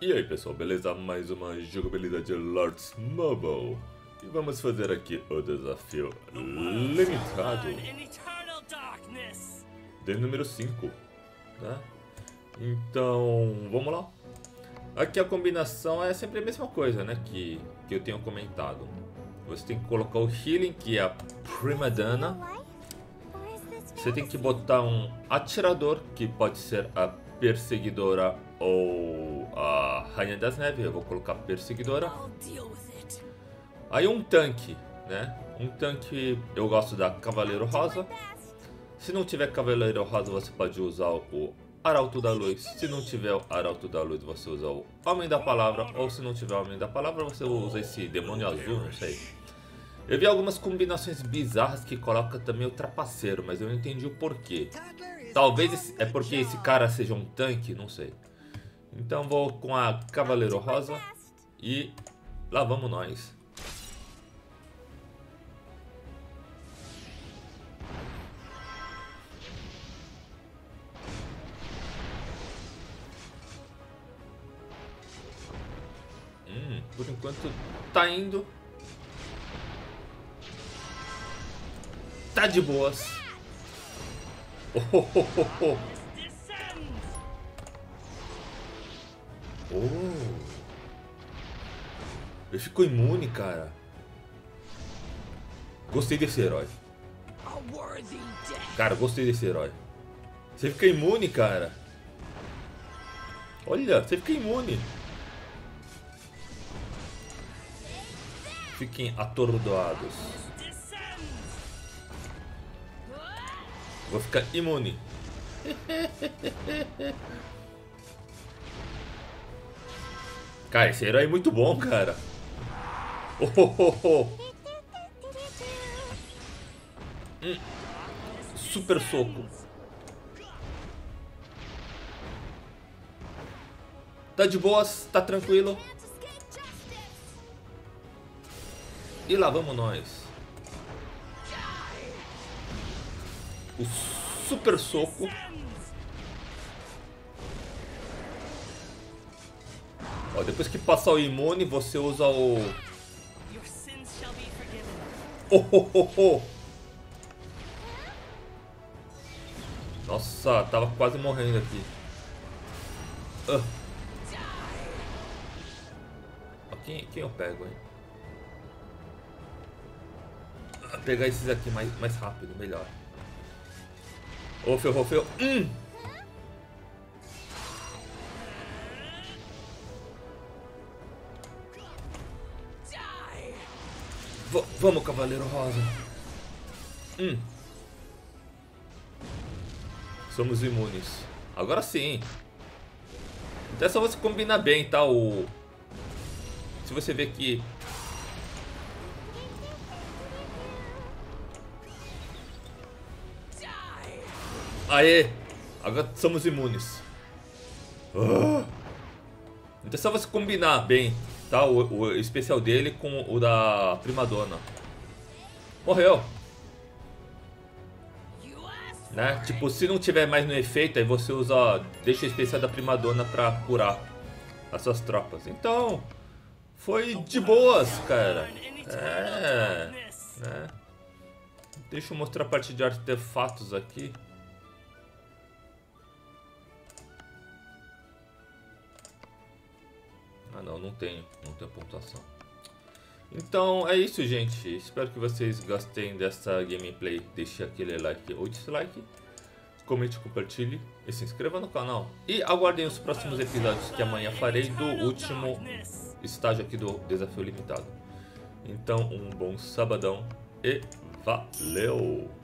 E aí pessoal, beleza? Mais uma jogabilidade de Lords Mobile. E vamos fazer aqui o desafio limitado de número 5, né? Então, vamos lá. Aqui a combinação é sempre a mesma coisa, né? Que, que eu tenho comentado. Você tem que colocar o Healing, que é a Prima Dana. Você tem que botar um atirador, que pode ser a Perseguidora ou a Rainha das Neves, eu vou colocar Perseguidora. Aí um tanque, né? Um tanque, eu gosto da Cavaleiro Rosa. Se não tiver Cavaleiro Rosa, você pode usar o Arauto da Luz. Se não tiver o Arauto da Luz, você usa o Homem da Palavra. Ou se não tiver o Homem da Palavra, você usa esse Demônio Azul, não sei. Eu vi algumas combinações bizarras que coloca também o Trapaceiro, mas eu não entendi o porquê. Talvez é porque esse cara seja um tanque, não sei. Então vou com a Cavaleiro Rosa e lá vamos nós. Hum, por enquanto tá indo. Tá de boas. Oh, oh, oh, oh. Oh. Ele ficou imune, cara. Gostei desse herói. Cara, gostei desse herói. Você fica imune, cara. Olha, você fica imune. Fiquem atordoados. Vou ficar imune. Cara, esse herói é muito bom, cara. Oh, oh, oh. Hum. Super soco. Tá de boas, tá tranquilo. E lá vamos nós. O super soco. Ó, depois que passar o imune, você usa o... Oh, oh, oh, oh. Nossa, tava quase morrendo aqui. Uh. Quem, quem eu pego, hein? Vou pegar esses aqui mais, mais rápido, melhor. Ô, ferrou, ferrou. Hum! V vamos, Cavaleiro Rosa. Hum. Somos imunes. Agora sim. Então é só você combinar bem, tá? O... Se você ver que... Aê! Agora somos imunes. Ah. Então é só você combinar bem tá? O, o especial dele com o da Primadona. Morreu. Né? Tipo, se não tiver mais no efeito, aí você usa, deixa o especial da Primadona pra curar as suas tropas. Então, foi de boas, cara. É, né? Deixa eu mostrar a parte de artefatos aqui. Ah não, não tenho, não tenho pontuação. Então é isso gente, espero que vocês gostem dessa gameplay, deixe aquele like ou dislike, comente, compartilhe e se inscreva no canal. E aguardem os próximos episódios que amanhã farei do último estágio aqui do Desafio Limitado. Então um bom sabadão e valeu!